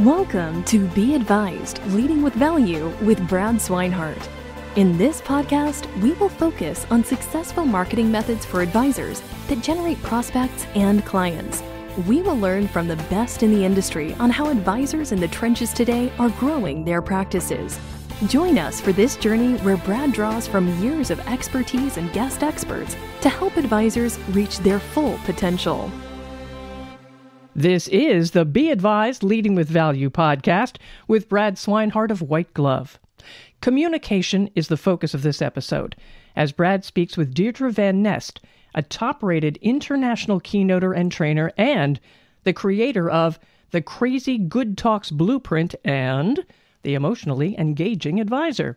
Welcome to Be Advised Leading with Value with Brad Swineheart. In this podcast, we will focus on successful marketing methods for advisors that generate prospects and clients. We will learn from the best in the industry on how advisors in the trenches today are growing their practices. Join us for this journey where Brad draws from years of expertise and guest experts to help advisors reach their full potential. This is the Be Advised Leading with Value podcast with Brad Swineheart of White Glove. Communication is the focus of this episode as Brad speaks with Deirdre Van Nest, a top rated international keynoter and trainer and the creator of the Crazy Good Talks Blueprint and the Emotionally Engaging Advisor.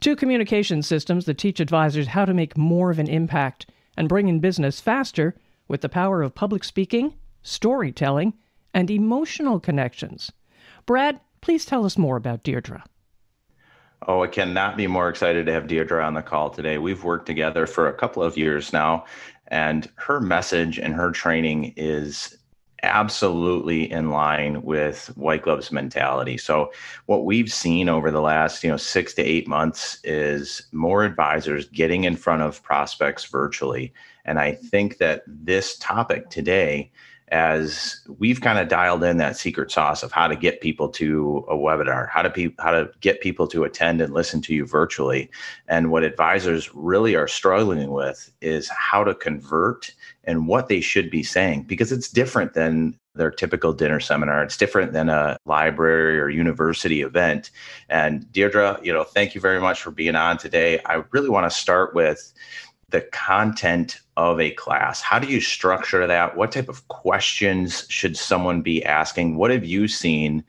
Two communication systems that teach advisors how to make more of an impact and bring in business faster with the power of public speaking storytelling, and emotional connections. Brad, please tell us more about Deirdre. Oh, I cannot be more excited to have Deirdre on the call today. We've worked together for a couple of years now, and her message and her training is absolutely in line with White Glove's mentality. So what we've seen over the last, you know, 6 to 8 months is more advisors getting in front of prospects virtually. And I think that this topic today as we've kind of dialed in that secret sauce of how to get people to a webinar, how to pe- how to get people to attend and listen to you virtually. And what advisors really are struggling with is how to convert and what they should be saying because it's different than their typical dinner seminar. It's different than a library or university event. And Deirdre, you know, thank you very much for being on today. I really want to start with the content of a class? How do you structure that? What type of questions should someone be asking? What have you seen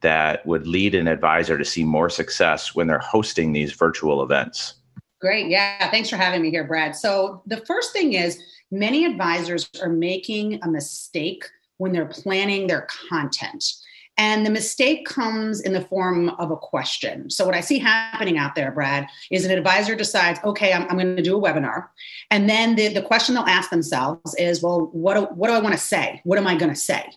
that would lead an advisor to see more success when they're hosting these virtual events? Great. Yeah. Thanks for having me here, Brad. So, the first thing is many advisors are making a mistake when they're planning their content. And the mistake comes in the form of a question. So, what I see happening out there, Brad, is an advisor decides, okay, I'm, I'm going to do a webinar. And then the, the question they'll ask themselves is, well, what do, what do I want to say? What am I going to say?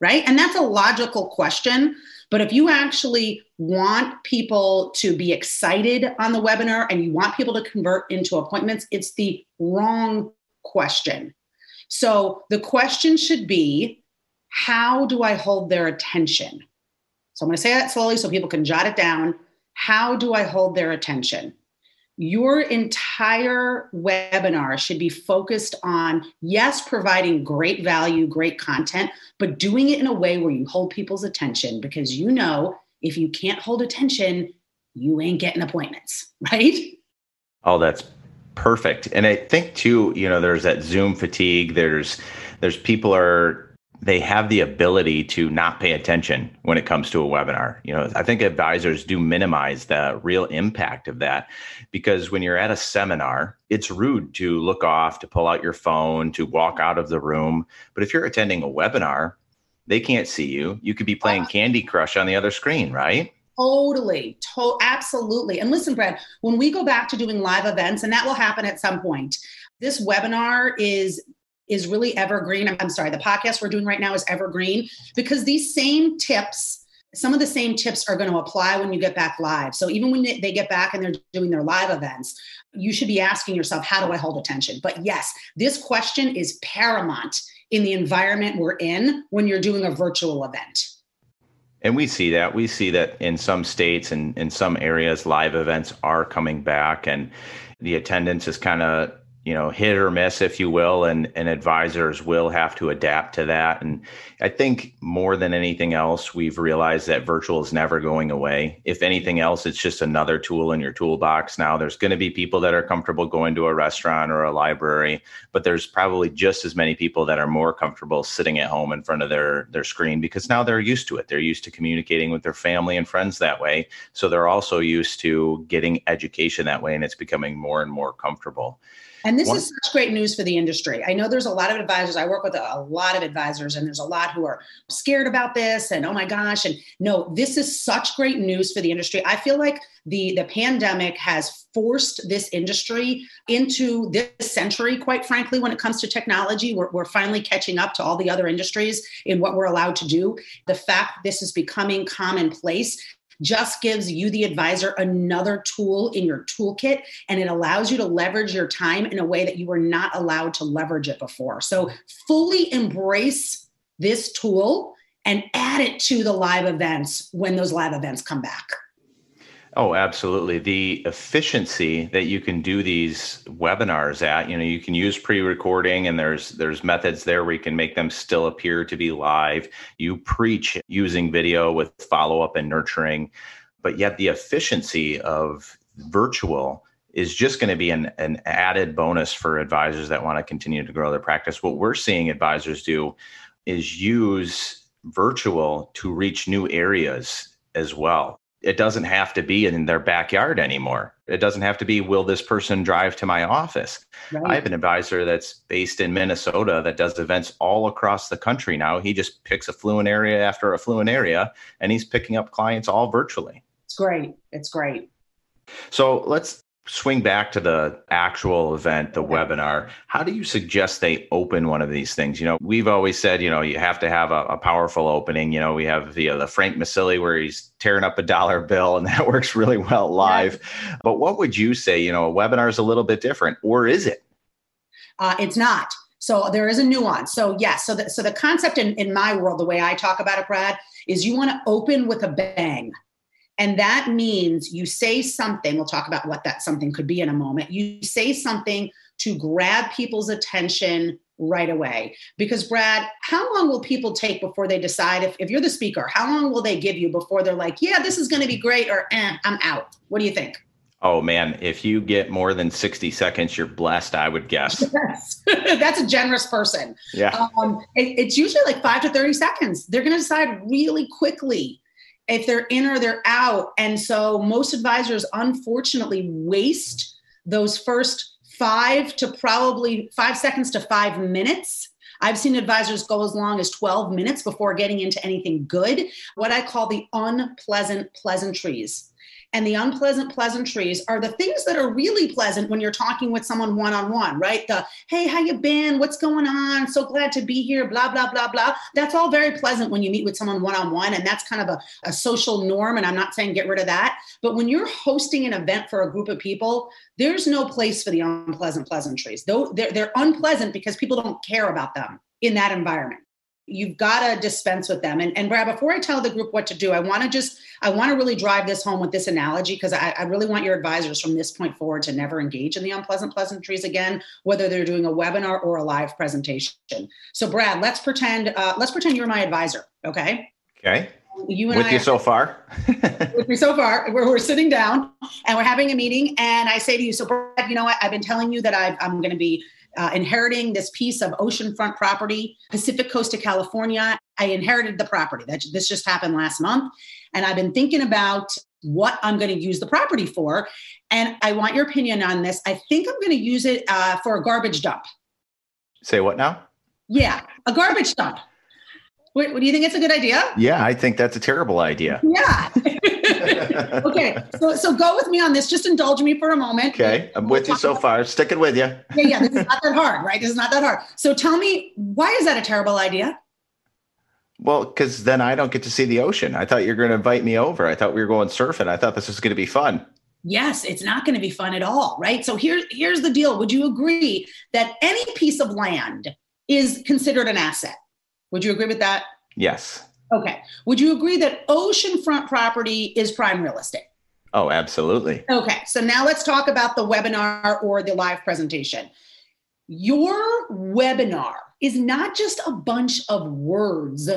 Right. And that's a logical question. But if you actually want people to be excited on the webinar and you want people to convert into appointments, it's the wrong question. So, the question should be, how do I hold their attention? So I'm going to say that slowly so people can jot it down. How do I hold their attention? Your entire webinar should be focused on, yes, providing great value, great content, but doing it in a way where you hold people's attention because you know if you can't hold attention, you ain't getting appointments, right? Oh, that's perfect. And I think too, you know, there's that Zoom fatigue. There's there's people are they have the ability to not pay attention when it comes to a webinar. You know, I think advisors do minimize the real impact of that because when you're at a seminar, it's rude to look off, to pull out your phone, to walk out of the room. But if you're attending a webinar, they can't see you. You could be playing uh-huh. Candy Crush on the other screen, right? Totally, to- absolutely. And listen, Brad, when we go back to doing live events, and that will happen at some point, this webinar is is really evergreen. I'm, I'm sorry, the podcast we're doing right now is evergreen because these same tips some of the same tips are going to apply when you get back live. So even when they get back and they're doing their live events, you should be asking yourself, how do I hold attention? But yes, this question is paramount in the environment we're in when you're doing a virtual event. And we see that. We see that in some states and in some areas, live events are coming back and the attendance is kind of you know hit or miss if you will and and advisors will have to adapt to that. And i think more than anything else we've realized that virtual is never going away. If anything else it's just another tool in your toolbox. Now there's going to be people that are comfortable going to a restaurant or a library but there's probably just as many people that are more comfortable sitting at home in front of their their screen because now they're used to it. They're used to communicating with their family and friends that way. So they're also used to getting education that way and it's becoming more and more comfortable And this One, is such great news for the industry. I know there's a lot of advisors. I work with a, a, lot of advisors, and there's a lot who are scared about this and oh my gosh. And no, this is such great news for the industry. I feel like the, the pandemic has forced this industry into this century, quite frankly, when it comes to technology. We're, we're finally catching up to all the other industries in what we're allowed to do. The fact this is becoming commonplace just gives you, the advisor, another tool in your toolkit and it allows you to leverage your time in a way that you were not allowed to leverage it before. So, fully embrace this tool and add it to the live events when those live events come back. Oh, absolutely. The efficiency that you can do these webinars at, you know, you can use pre-recording and there's there's methods there where you can make them still appear to be live. You preach using video with follow-up and nurturing, but yet the efficiency of virtual is just going to be an, an added bonus for advisors that want to continue to grow their practice. What we're seeing advisors do is use virtual to reach new areas as well it doesn't have to be in their backyard anymore. It doesn't have to be, will this person drive to my office? Right. I have an advisor that's based in Minnesota that does events all across the country now. He just picks a fluent area after a fluent area and he's picking up clients all virtually. It's great. It's great. So let's swing back to the actual event, the webinar, how do you suggest they open one of these things? You know, we've always said, you know, you have to have a, a powerful opening. You know, we have the, uh, the Frank Maselli where he's tearing up a dollar bill and that works really well live. Yeah. But what would you say, you know, a webinar is a little bit different or is it? Uh, it's not. So there is a nuance. So yes, so the, so the concept in, in my world, the way I talk about it, Brad, is you want to open with a bang. And that means you say something, we'll talk about what that something could be in a moment. You say something to grab people's attention right away. Because, Brad, how long will people take before they decide if, if you're the speaker? How long will they give you before they're like, yeah, this is going to be great, or eh, I'm out? What do you think? Oh man, if you get more than 60 seconds, you're blessed, I would guess. Yes. That's a generous person. Yeah. Um, it, it's usually like five to 30 seconds. They're going to decide really quickly if they're in or they're out. And so most advisors unfortunately waste those first five to probably five seconds to five minutes. I've seen advisors go as long as 12 minutes before getting into anything good, what I call the unpleasant pleasantries and the unpleasant pleasantries are the things that are really pleasant when you're talking with someone one-on-one right? The hey how you been? What's going on? So glad to be here blah blah blah blah. That's all very pleasant when you meet with someone one-on-one and that's kind of a, a social norm and i'm not saying get rid of that. But when you're hosting an event for a group of people there's no place for the unpleasant pleasantries. Though they're, they're unpleasant because people don't care about them in that environment you've got to dispense with them. And, and Brad, before I tell the group what to do, I want to just, I want to really drive this home with this analogy because I, I, really want your advisors from this point forward to never engage in the unpleasant pleasantries again, whether they're doing a webinar or a live presentation. So Brad, let's pretend, uh, let's pretend you're my advisor. Okay. Okay. You and with I you so far. with me so far, we're, we're sitting down and we're having a meeting, and I say to you, "So, Brad, you know what? I've been telling you that i I'm going to be uh, inheriting this piece of oceanfront property, Pacific coast of California. I inherited the property. That this just happened last month, and I've been thinking about what I'm going to use the property for. And I want your opinion on this. I think I'm going to use it uh, for a garbage dump. Say what now? Yeah, a garbage dump. What, what, do you think it's a good idea? Yeah, I think that's a terrible idea. Yeah. okay, so so go with me on this. Just indulge me for a moment. Okay, I'm with you so far. Sticking with you. yeah, yeah. This is not that hard, right? This is not that hard. So tell me, why is that a terrible idea? Well, because then I don't get to see the ocean. I thought you were going to invite me over. I thought we were going surfing. I thought this was going to be fun. Yes, it's not going to be fun at all, right? So here, here's the deal. Would you agree that any piece of land is considered an asset? Would you agree with that? Yes. Okay. Would you agree that oceanfront property is prime real estate? Oh, absolutely. Okay. So now let's talk about the webinar or the live presentation. Your webinar is not just a bunch of words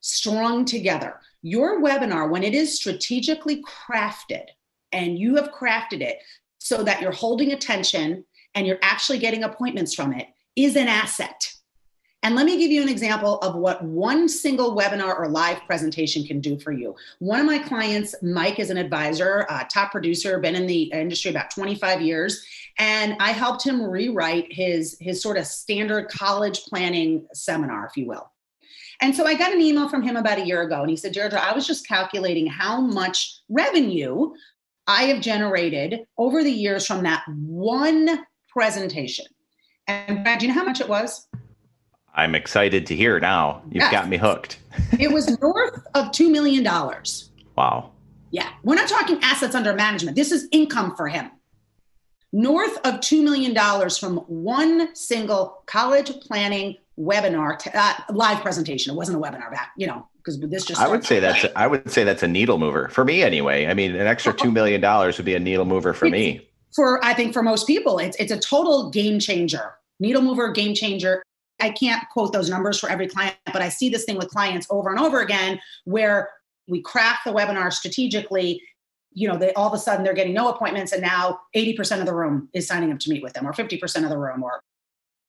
strung together. Your webinar, when it is strategically crafted and you have crafted it so that you're holding attention and you're actually getting appointments from it, is an asset And let me give you an example of what one single webinar or live presentation can do for you. One of my clients, Mike, is an advisor, top producer, been in the industry about 25 years. And I helped him rewrite his, his sort of standard college planning seminar, if you will. And so I got an email from him about a year ago, and he said, Deirdre, I was just calculating how much revenue I have generated over the years from that one presentation. And Brad, do you know how much it was? I'm excited to hear now. You've yes. got me hooked. it was north of $2 million. Wow. Yeah. We're not talking assets under management. This is income for him. North of $2 million from one single college planning webinar, t- uh, live presentation. It wasn't a webinar back, you know, because this just. I would say that's. A, I would say that's a needle mover for me anyway. I mean, an extra two million dollars would be a needle mover for me. For I think for most people, it's it's a total game changer. Needle mover, game changer. I can't quote those numbers for every client, but I see this thing with clients over and over again where we craft the webinar strategically. You know, they all of a sudden they're getting no appointments, and now 80% of the room is signing up to meet with them, or 50% of the room, or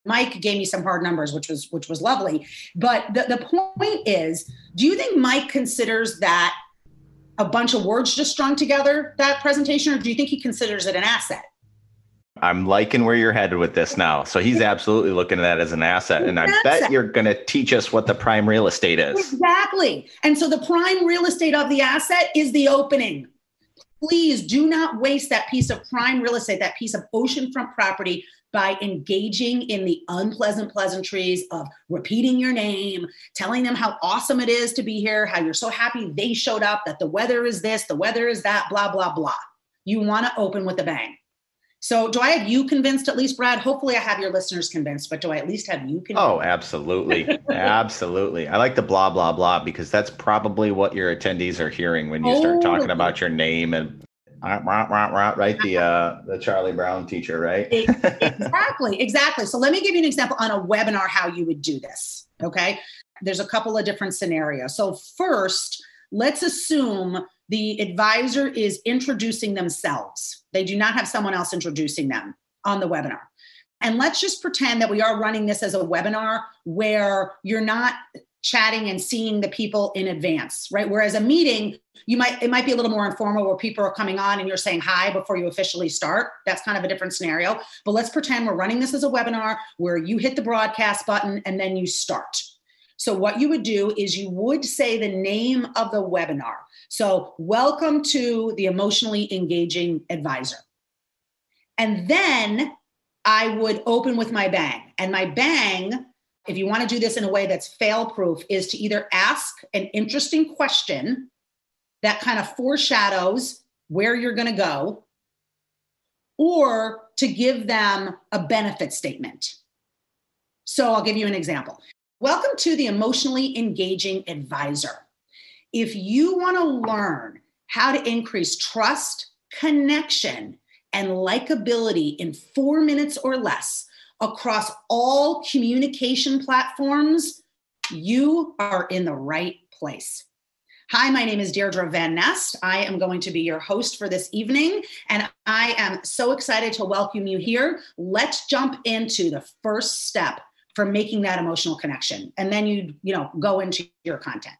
Mike gave me some hard numbers, which was which was lovely. But the, the point is, do you think Mike considers that a bunch of words just strung together, that presentation, or do you think he considers it an asset? I'm liking where you're headed with this now. So he's absolutely looking at that as an asset. And I bet you're going to teach us what the prime real estate is. Exactly. And so the prime real estate of the asset is the opening. Please do not waste that piece of prime real estate, that piece of oceanfront property by engaging in the unpleasant pleasantries of repeating your name, telling them how awesome it is to be here, how you're so happy they showed up, that the weather is this, the weather is that, blah, blah, blah. You want to open with a bang. So, do I have you convinced at least, Brad? Hopefully, I have your listeners convinced, but do I at least have you convinced? Oh, absolutely. absolutely. I like the blah, blah, blah because that's probably what your attendees are hearing when you start oh, talking about your name and right the uh the charlie brown teacher right exactly exactly so let me give you an example on a webinar how you would do this okay there's a couple of different scenarios so first let's assume the advisor is introducing themselves they do not have someone else introducing them on the webinar and let's just pretend that we are running this as a webinar where you're not chatting and seeing the people in advance, right? Whereas a meeting, you might it might be a little more informal where people are coming on and you're saying hi before you officially start. That's kind of a different scenario. But let's pretend we're running this as a webinar where you hit the broadcast button and then you start. So what you would do is you would say the name of the webinar. So welcome to the emotionally engaging advisor. And then I would open with my bang. And my bang if you want to do this in a way that's fail proof, is to either ask an interesting question that kind of foreshadows where you're going to go, or to give them a benefit statement. So I'll give you an example. Welcome to the Emotionally Engaging Advisor. If you want to learn how to increase trust, connection, and likability in four minutes or less, across all communication platforms, you are in the right place. Hi, my name is Deirdre Van Nest. I am going to be your host for this evening, and I am so excited to welcome you here. Let's jump into the first step for making that emotional connection, and then you, you know, go into your content.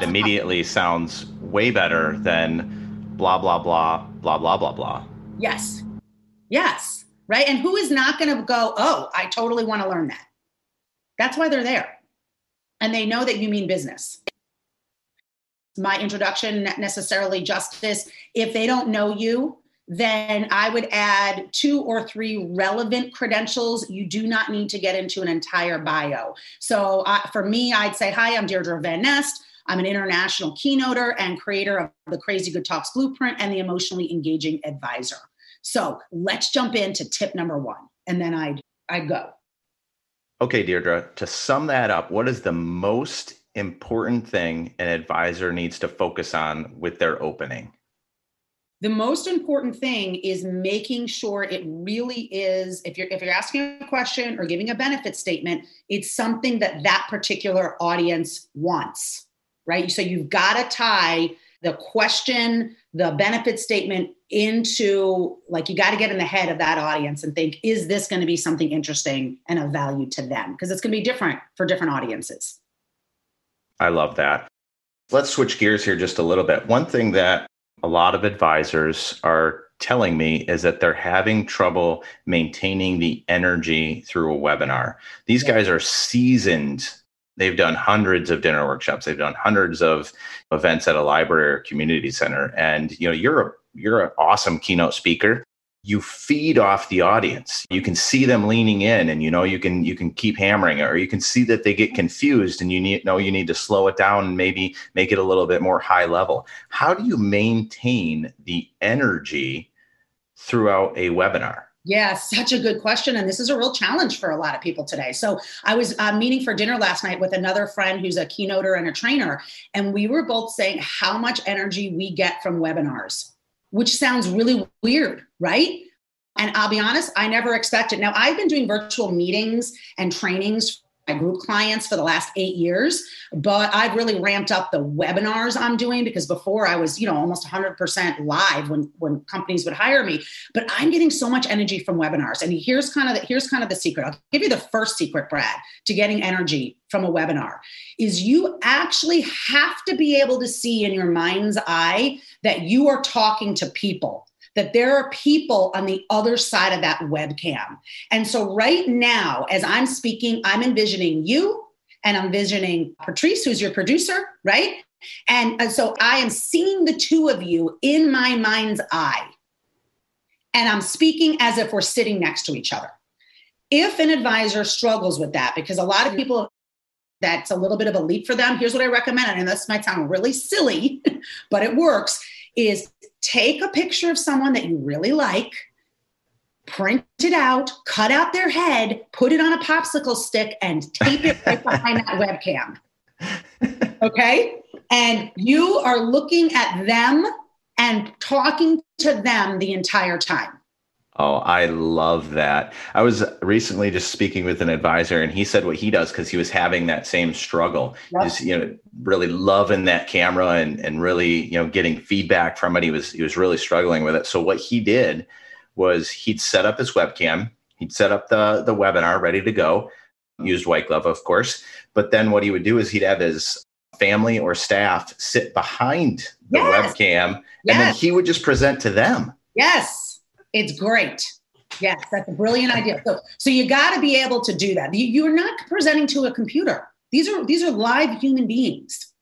Immediately sounds way better than blah blah blah blah blah blah blah. Yes, yes right? And who is not going to go, oh, I totally want to learn that? That's why they're there. And they know that you mean business. My introduction, necessarily justice. If they don't know you, then I would add two or three relevant credentials. You do not need to get into an entire bio. So uh, for me, I'd say, Hi, I'm Deirdre Van Nest. I'm an international keynoter and creator of the Crazy Good Talks Blueprint and the Emotionally Engaging Advisor. So let's jump into tip number one. And then I'd, I'd go. Okay, Deirdre, to sum that up, what is the most important thing an advisor needs to focus on with their opening? The most important thing is making sure it really is if you're if you're asking a question or giving a benefit statement, it's something that that particular audience wants, right? So you've got to tie the question, the benefit statement into like you got to get in the head of that audience and think, is this going to be something interesting and of value to them? Because it's going to be different for different audiences. I love that. Let's switch gears here just a little bit. One thing that a lot of advisors are telling me is that they're having trouble maintaining the energy through a webinar. These guys are seasoned. They've done hundreds of dinner workshops. They've done hundreds of events at a library or community center. And you know, you're a you're an awesome keynote speaker you feed off the audience you can see them leaning in and you know you can you can keep hammering it or you can see that they get confused and you need know you need to slow it down and maybe make it a little bit more high level how do you maintain the energy throughout a webinar yeah, such a good question. And this is a real challenge for a lot of people today. So I was uh, meeting for dinner last night with another friend who's a keynoter and a trainer. And we were both saying how much energy we get from webinars which sounds really weird, right? And I'll be honest, I never expected. Now, I've been doing virtual meetings and trainings group clients for the last eight years, but I've really ramped up the webinars I'm doing because before I was, you know, almost 100% live when when companies would hire me. But I'm getting so much energy from webinars, and here's kind of the, here's kind of the secret. I'll give you the first secret, Brad, to getting energy from a webinar is you actually have to be able to see in your mind's eye that you are talking to people that there are people on the other side of that webcam. And so, right now, as I'm speaking, I'm envisioning you and I'm envisioning Patrice, who's your producer, right? And, and so I am seeing the two of you in my mind's eye. And I'm speaking as if we're sitting next to each other. If an advisor struggles with that, because a lot of people that's a little bit of a leap for them. Here's what I recommend, and this might sound really silly, but it works is take a picture of someone that you really like, print it out, cut out their head, put it on a popsicle stick, and tape it right behind that webcam. Okay? And you are looking at them and talking to them the entire time. Oh, I love that. I was recently just speaking with an advisor and he said what he does because he was having that same struggle. Yep. Is you know, really loving that camera and and really, you know, getting feedback from it. He was he was really struggling with it. So what he did was he'd set up his webcam, he'd set up the the webinar ready to go, used white glove, of course. But then what he would do is he'd have his family or staff sit behind the yes. webcam yes. and then he would just present to them. Yes it's great. Yes, that's a brilliant idea. So, so you got to be able to do that. You, you're not presenting to a computer. These are these are live human beings.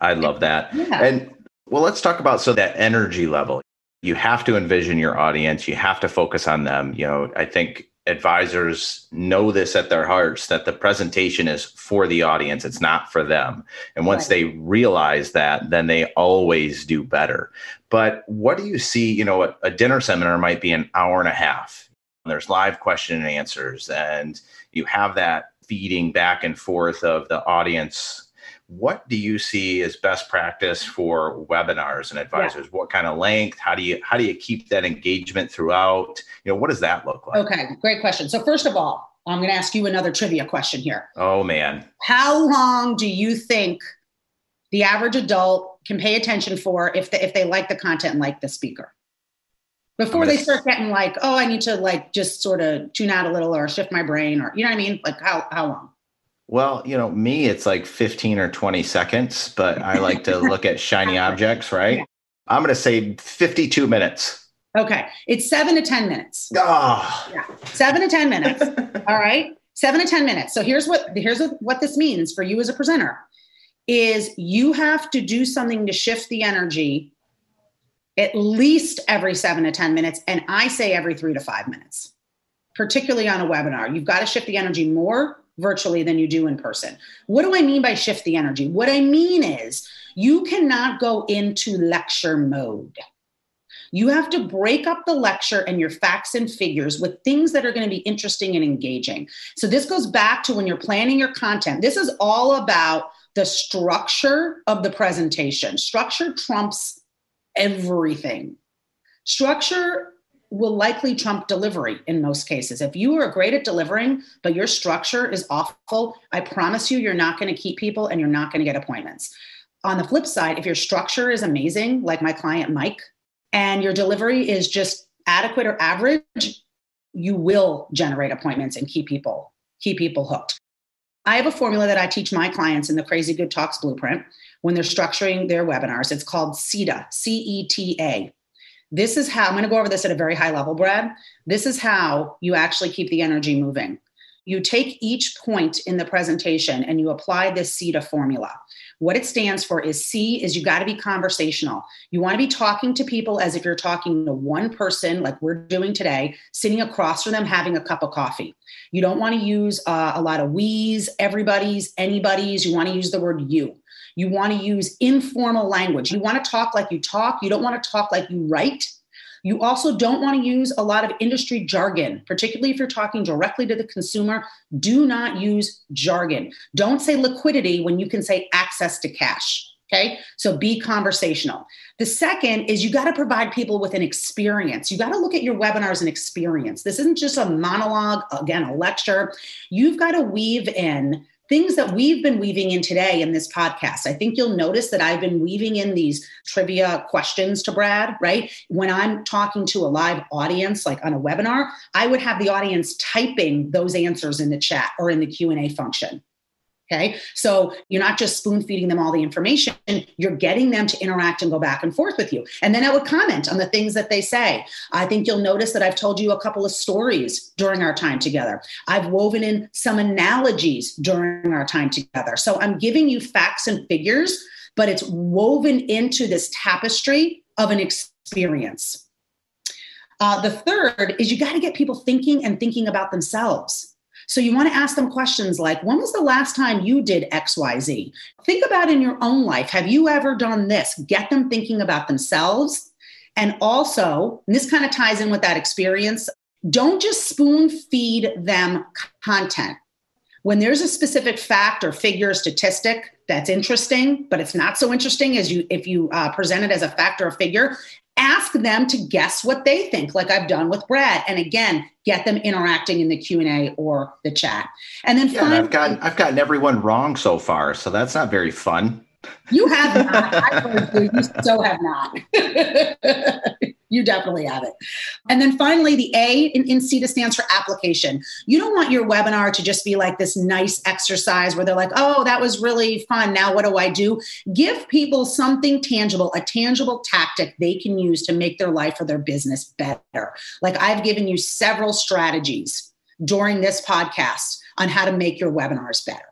I love that. Yeah. And well, let's talk about so that energy level. You have to envision your audience. You have to focus on them. You know, I think advisors know this at their hearts that the presentation is for the audience it's not for them and once right. they realize that then they always do better but what do you see you know a, a dinner seminar might be an hour and a half. There's live question and answers and you have that feeding back and forth of the audience. What do you see as best practice for webinars and advisors? Yeah. what kind of length? How do you how do you keep that engagement throughout? You know what does that look like? Okay great question. So first of all i'm going to ask you another trivia question here. Oh man. How long do you think the average adult can pay attention for if they, if they like the content and like the speaker before they start getting like oh i need to like just sort of tune out a little or shift my brain or you know what i mean like how, how long well, you know, me, it's like 15 or 20 seconds, but I like to look at shiny objects, right? Yeah. I'm going to say 52 minutes. Okay. It's seven to 10 minutes. Oh. Yeah. Seven to 10 minutes. All right. Seven to 10 minutes. So here's what, here's what this means for you as a presenter is you have to do something to shift the energy at least every seven to 10 minutes. And I say every three to five minutes, particularly on a webinar. You've got to shift the energy more virtually than you do in person. What do I mean by shift the energy? What I mean is you cannot go into lecture mode. You have to break up the lecture and your facts and figures with things that are going to be interesting and engaging. So, this goes back to when you're planning your content. This is all about the structure of the presentation. Structure trumps everything. Structure will likely trump delivery in most cases. If you are great at delivering, but your structure is awful, I promise you, you're not going to keep people and you're not going to get appointments. on the flip side, if your structure is amazing, like my client Mike, and your delivery is just adequate or average, you will generate appointments and keep people keep people hooked. I have a formula that I teach my clients in the Crazy Good Talks blueprint when they're structuring their webinars. It's called CETA, C E T A. This is how I'm going to go over this at a very high level, Brad. This is how you actually keep the energy moving. You take each point in the presentation and you apply this CETA formula. What it stands for is C is you got to be conversational. You want to be talking to people as if you're talking to one person, like we're doing today, sitting across from them having a cup of coffee. You don't want to use uh, a lot of we's, everybody's, anybody's. You want to use the word you. You want to use informal language. You want to talk like you talk. You don't want to talk like you write. You also don't want to use a lot of industry jargon, particularly if you're talking directly to the consumer. Do not use jargon. Don't say liquidity when you can say access to cash. Okay. So be conversational. The second is you got to provide people with an experience. You got to look at your webinar as an experience. This isn't just a monologue, again, a lecture. You've got to weave in things that we've been weaving in today in this podcast. I think you'll notice that I've been weaving in these trivia questions to Brad, right? When I'm talking to a live audience like on a webinar, I would have the audience typing those answers in the chat or in the Q&A function. Okay. So you're not just spoon feeding them all the information, you're getting them to interact and go back and forth with you. And then I would comment on the things that they say. I think you'll notice that I've told you a couple of stories during our time together. I've woven in some analogies during our time together. So I'm giving you facts and figures, but it's woven into this tapestry of an experience. Uh, the third is you got to get people thinking and thinking about themselves. So you want to ask them questions like, when was the last time you did XYZ? Think about in your own life. Have you ever done this? Get them thinking about themselves. And also, and this kind of ties in with that experience, don't just spoon feed them content. When there's a specific fact or figure or statistic that's interesting, but it's not so interesting as you if you uh, present it as a fact or a figure, ask them to guess what they think like i've done with brad. And again get them interacting in the q&a or the chat. And then yeah, i've gotten i've gotten everyone wrong so far so that's not very fun. You have not. You so have not you definitely have it. And then finally, the A in, in CETA stands for application. You don't want your webinar to just be like this nice exercise where they're like, oh, that was really fun. Now, what do I do? Give people something tangible, a tangible tactic they can use to make their life or their business better. Like I've given you several strategies during this podcast on how to make your webinars better.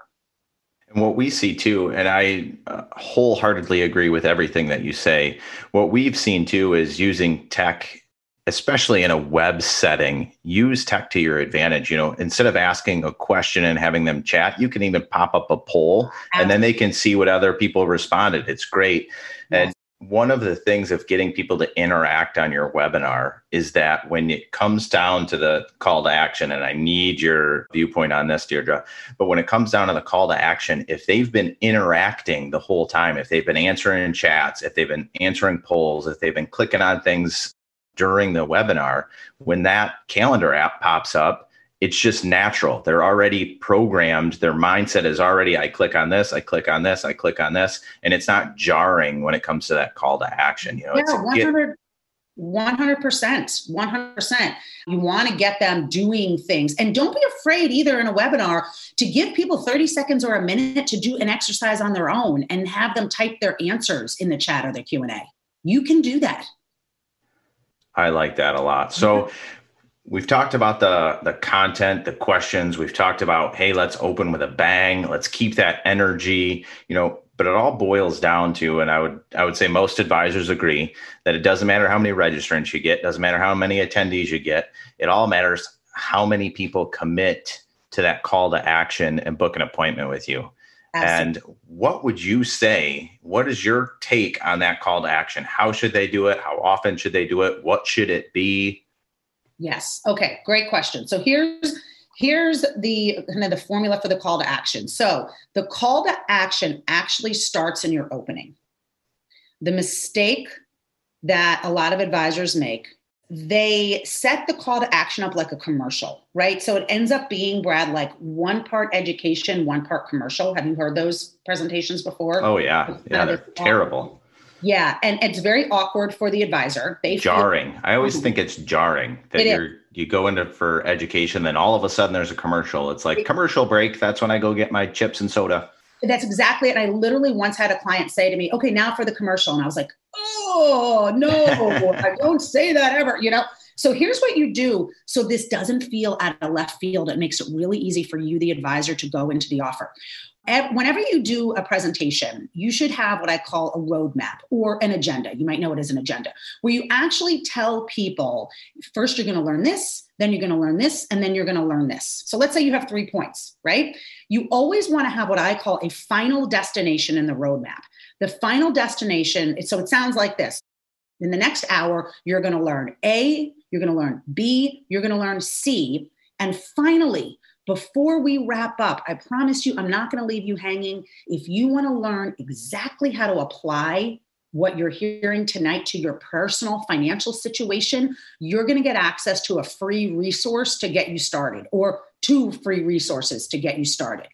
And what we see too, and I uh, wholeheartedly agree with everything that you say, what we've seen too is using tech, especially in a web setting, use tech to your advantage. You know, instead of asking a question and having them chat, you can even pop up a poll and then they can see what other people responded. It's great. And one of the things of getting people to interact on your webinar is that when it comes down to the call to action, and I need your viewpoint on this, Deirdre, but when it comes down to the call to action, if they've been interacting the whole time, if they've been answering chats, if they've been answering polls, if they've been clicking on things during the webinar, when that calendar app pops up, it's just natural. They're already programmed. Their mindset is already, I click on this, I click on this, I click on this. And it's not jarring when it comes to that call to action. You know, yeah, 100, 100%. 100%. You want to get them doing things. And don't be afraid either in a webinar to give people 30 seconds or a minute to do an exercise on their own and have them type their answers in the chat or the Q&A. You can do that. I like that a lot. So, mm-hmm we've talked about the the content the questions. We've talked about hey let's open with a bang. Let's keep that energy you know but it all boils down to and i would i would say most advisors agree that it doesn't matter how many registrants you get doesn't matter how many attendees you get it all matters how many people commit to that call to action and book an appointment with you. Absolutely. and what would you say? What is your take on that call to action? How should they do it? How often should they do it? What should it be Yes. Okay. Great question. So here's here's the kind of the formula for the call to action. So the call to action actually starts in your opening. The mistake that a lot of advisors make they set the call to action up like a commercial, right? So it ends up being, Brad, like one part education, one part commercial. Have you heard those presentations before? Oh, yeah. Yeah, they're terrible. Yeah, and it's very awkward for the advisor. They jarring. Feel- I always mm-hmm. think it's jarring that it you're is. you go into for education, then all of a sudden there's a commercial. It's like commercial break. That's when I go get my chips and soda. That's exactly it. I literally once had a client say to me, "Okay, now for the commercial," and I was like, "Oh no, I don't say that ever." You know. So here's what you do. So this doesn't feel at a left field. It makes it really easy for you, the advisor, to go into the offer whenever you do a presentation, you should have what I call a roadmap or an agenda. You might know it as an agenda, where you actually tell people first you're going to learn this, then you're going to learn this, and then you're going to learn this. So let's say you have three points, right? You always want to have what I call a final destination in the roadmap. The final destination, so it sounds like this. In the next hour, you're going to learn A, you're going to learn B, you're going to learn C, and finally, before we wrap up, I promise you, I'm not going to leave you hanging. If you want to learn exactly how to apply what you're hearing tonight to your personal financial situation, you're going to get access to a free resource to get you started, or two free resources to get you started.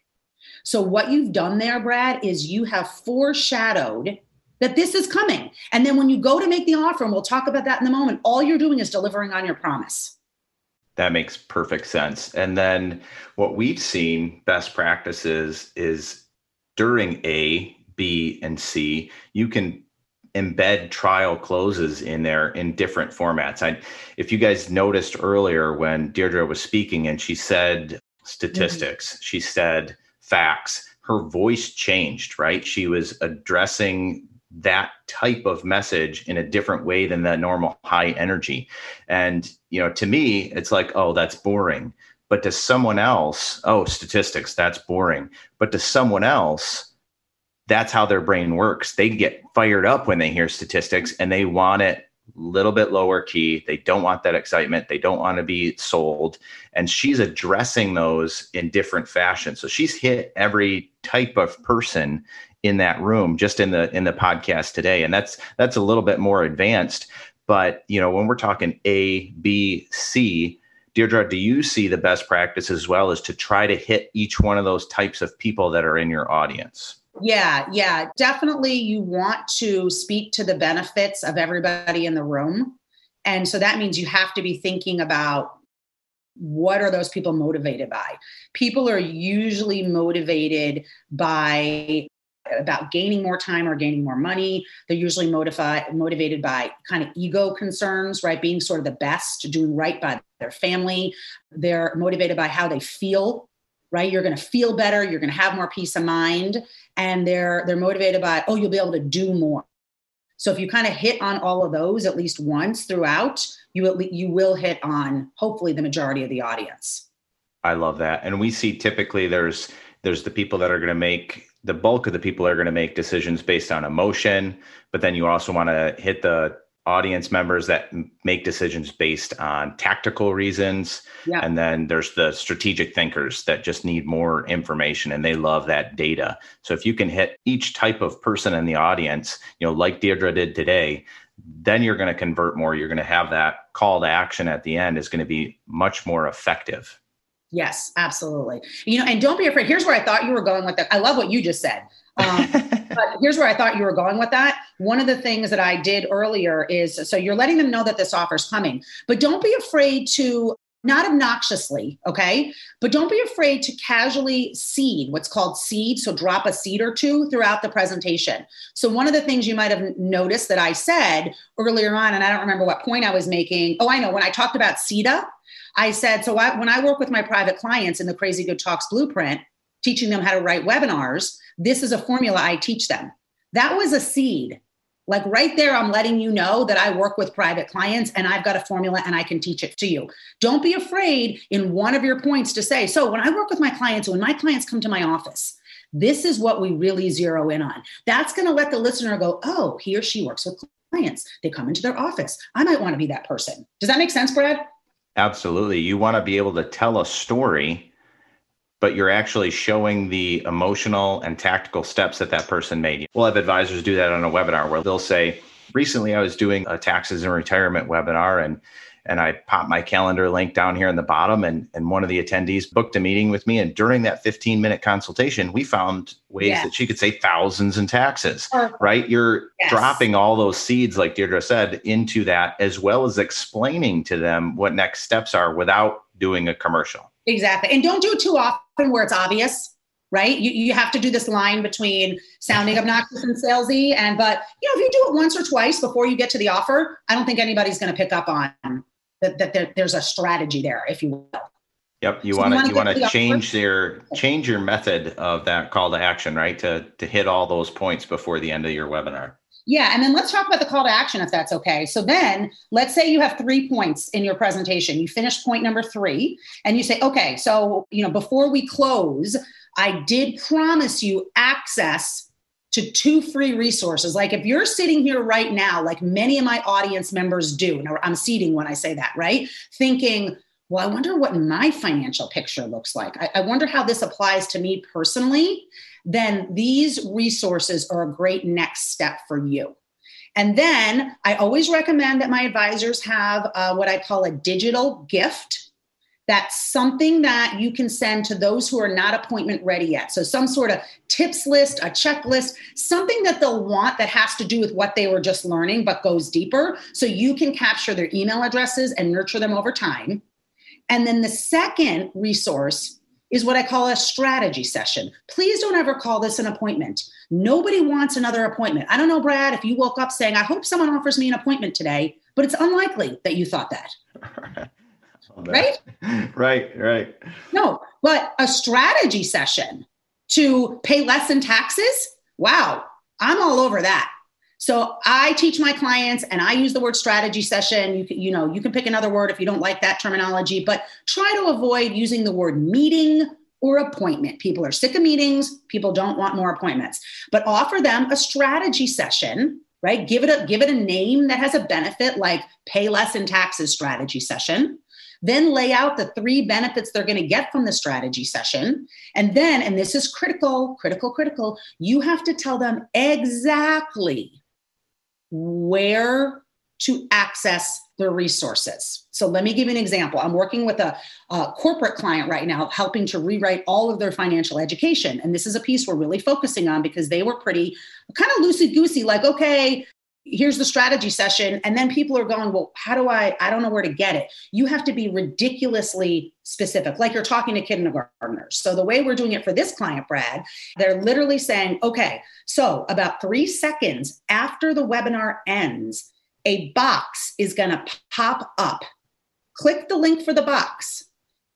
So, what you've done there, Brad, is you have foreshadowed that this is coming. And then when you go to make the offer, and we'll talk about that in a moment, all you're doing is delivering on your promise. That makes perfect sense. And then what we've seen best practices is during A, B, and C, you can embed trial closes in there in different formats. I, if you guys noticed earlier when Deirdre was speaking and she said statistics, mm-hmm. she said facts, her voice changed, right? She was addressing that type of message in a different way than that normal high energy. And, you know, to me, it's like, oh, that's boring. But to someone else, oh, statistics, that's boring. But to someone else, that's how their brain works. They get fired up when they hear statistics and they want it a little bit lower key. They don't want that excitement. They don't want to be sold. And she's addressing those in different fashion. So she's hit every type of person in that room just in the in the podcast today. And that's that's a little bit more advanced. But you know when we're talking a b c deirdre do you see the best practice as well as to try to hit each one of those types of people that are in your audience? Yeah yeah. Definitely you want to speak to the benefits of everybody in the room. And so that means you have to be thinking about what are those people motivated by? People are usually motivated by about gaining more time or gaining more money. They're usually motivated motivated by kind of ego concerns, right? Being sort of the best, doing right by their family. They're motivated by how they feel, right? You're going to feel better, you're going to have more peace of mind, and they're they're motivated by oh, you'll be able to do more. So if you kind of hit on all of those at least once throughout, you at least, you will hit on hopefully the majority of the audience. I love that. And we see typically there's there's the people that are going to make the bulk of the people are going to make decisions based on emotion, but then you also want to hit the audience members that make decisions based on tactical reasons. Yeah. And then there's the strategic thinkers that just need more information and they love that data. So if you can hit each type of person in the audience, you know, like Deirdre did today, then you're going to convert more. You're going to have that call to action at the end is going to be much more effective. Yes, absolutely. You know, and don't be afraid. Here's where I thought you were going with that. I love what you just said. Um, but here's where I thought you were going with that. One of the things that I did earlier is so you're letting them know that this offer is coming, but don't be afraid to not obnoxiously, okay? But don't be afraid to casually seed what's called seed. So drop a seed or two throughout the presentation. So, one of the things you might have noticed that I said earlier on, and I don't remember what point I was making. Oh, I know, when I talked about CETA, I said, so I, when I work with my private clients in the Crazy Good Talks blueprint, teaching them how to write webinars, this is a formula I teach them. That was a seed. Like right there, I'm letting you know that I work with private clients and I've got a formula and I can teach it to you. Don't be afraid in one of your points to say, so when I work with my clients, when my clients come to my office, this is what we really zero in on. That's going to let the listener go, oh, he or she works with clients. They come into their office. I might want to be that person. Does that make sense, Brad? Absolutely. You want to be able to tell a story, but you're actually showing the emotional and tactical steps that that person made. We'll have advisors do that on a webinar where they'll say, recently I was doing a taxes and retirement webinar and and I popped my calendar link down here in the bottom and, and one of the attendees booked a meeting with me. And during that 15 minute consultation, we found ways yes. that she could save thousands in taxes, Perfect. right? You're yes. dropping all those seeds, like Deirdre said, into that, as well as explaining to them what next steps are without doing a commercial. Exactly. And don't do it too often where it's obvious right? You, you have to do this line between sounding obnoxious and salesy. And, but, you know, if you do it once or twice before you get to the offer, I don't think anybody's going to pick up on that, that there, there's a strategy there, if you will. Yep, you so want to you want to change their change your method of that call to action, right? To to hit all those points before the end of your webinar. Yeah, and then let's talk about the call to action if that's okay. So then, let's say you have 3 points in your presentation. You finish point number 3 and you say, "Okay, so, you know, before we close, I did promise you access to two free resources. Like if you're sitting here right now, like many of my audience members do, and I'm seating when I say that, right? Thinking, well, I wonder what my financial picture looks like. I, I wonder how this applies to me personally. Then these resources are a great next step for you. And then I always recommend that my advisors have uh, what I call a digital gift that's something that you can send to those who are not appointment ready yet. So, some sort of tips list, a checklist, something that they'll want that has to do with what they were just learning, but goes deeper. So, you can capture their email addresses and nurture them over time. And then the second resource is what I call a strategy session. Please don't ever call this an appointment. Nobody wants another appointment. I don't know, Brad, if you woke up saying, I hope someone offers me an appointment today, but it's unlikely that you thought that. right? right, right. No, but a strategy session to pay less in taxes, wow, I'm all over that. So I teach my clients and I use the word strategy session. You can, you know, you can pick another word if you don't like that terminology, but try to avoid using the word meeting or appointment. People are sick of meetings, people don't want more appointments. But offer them a strategy session, right? Give it a give it a name that has a benefit like pay less in taxes strategy session then lay out the three benefits they're going to get from the strategy session. And then, and this is critical, critical, critical, you have to tell them exactly where to access the resources. So let me give you an example. I'm working with a, a, corporate client right now, helping to rewrite all of their financial education. And this is a piece we're really focusing on because they were pretty kind of loosey goosey, like, okay, here's the strategy session. And then people are going well how do i i don't know where to get it. You have to be ridiculously specific like you're talking to kindergartners. So the way we're doing it for this client brad they're literally saying okay so about three seconds after the webinar ends a box is going to pop up. Click the link for the box.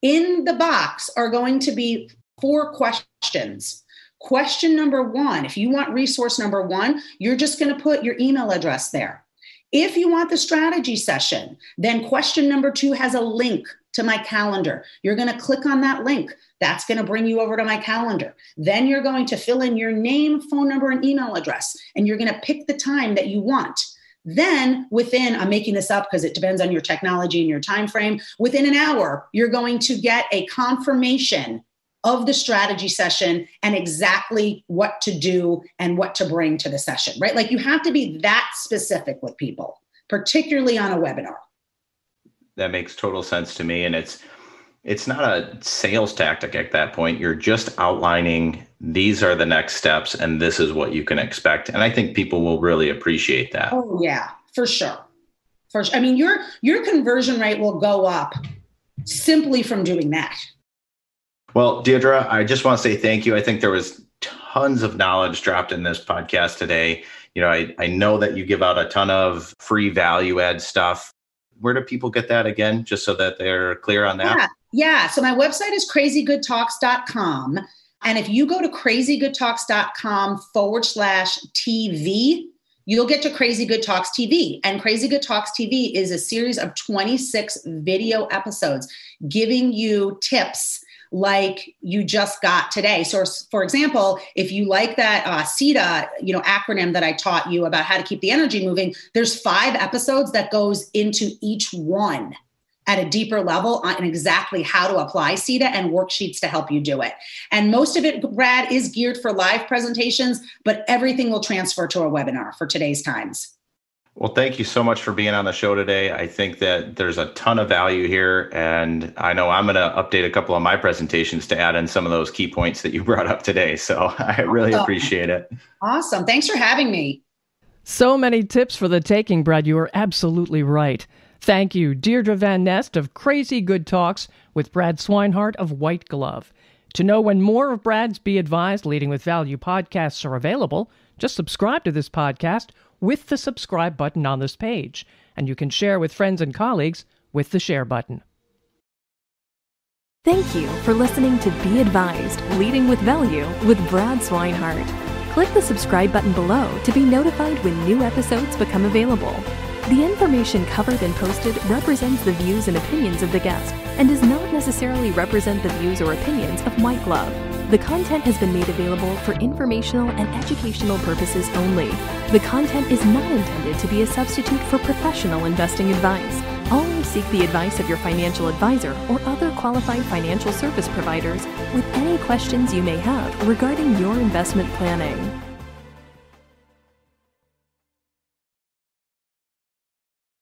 In the box are going to be four questions Question number one if you want resource number one, you're just going to put your email address there. If you want the strategy session, then question number two has a link to my calendar. You're going to click on that link. That's going to bring you over to my calendar. Then you're going to fill in your name, phone number, and email address, and you're going to pick the time that you want. Then within, I'm making this up because it depends on your technology and your time frame, within an hour, you're going to get a confirmation of the strategy session and exactly what to do and what to bring to the session, right? Like you have to be that specific with people, particularly on a webinar. That makes total sense to me. And it's, it's not a sales tactic at that point. You're just outlining these are the next steps and this is what you can expect. And I think people will really appreciate that. Oh yeah, for sure. For sure. I mean, your your conversion rate will go up simply from doing that. Well, Deirdre, I just want to say thank you. I think there was tons of knowledge dropped in this podcast today. You know, I, I know that you give out a ton of free value add stuff. Where do people get that again, just so that they're clear on that? Yeah. Yeah. So my website is crazygoodtalks.com. And if you go to crazygoodtalks.com forward slash TV, you'll get to Crazy Good Talks TV. And Crazy Good Talks TV is a series of 26 video episodes giving you tips like you just got today. So, for example, if you like that uh, CETA, you know, acronym that I taught you about how to keep the energy moving, there's five episodes that goes into each one at a deeper level on exactly how to apply CETA and worksheets to help you do it. And most of it, Brad, is geared for live presentations, but everything will transfer to a webinar for today's times. Well, thank you so much for being on the show today. I think that there's a ton of value here. And I know I'm going to update a couple of my presentations to add in some of those key points that you brought up today. So I really awesome. appreciate it. Awesome. Thanks for having me. So many tips for the taking, Brad. You are absolutely right. Thank you, Deirdre Van Nest of Crazy Good Talks with Brad Swineheart of White Glove. To know when more of Brad's Be Advised Leading with Value podcasts are available, just subscribe to this podcast with the subscribe button on this page, and you can share with friends and colleagues with the share button. Thank you for listening to Be Advised Leading with Value with Brad Swineheart. Click the subscribe button below to be notified when new episodes become available. The information covered and posted represents the views and opinions of the guest and does not necessarily represent the views or opinions of White Glove. The content has been made available for informational and educational purposes only. The content is not intended to be a substitute for professional investing advice. Always seek the advice of your financial advisor or other qualified financial service providers with any questions you may have regarding your investment planning.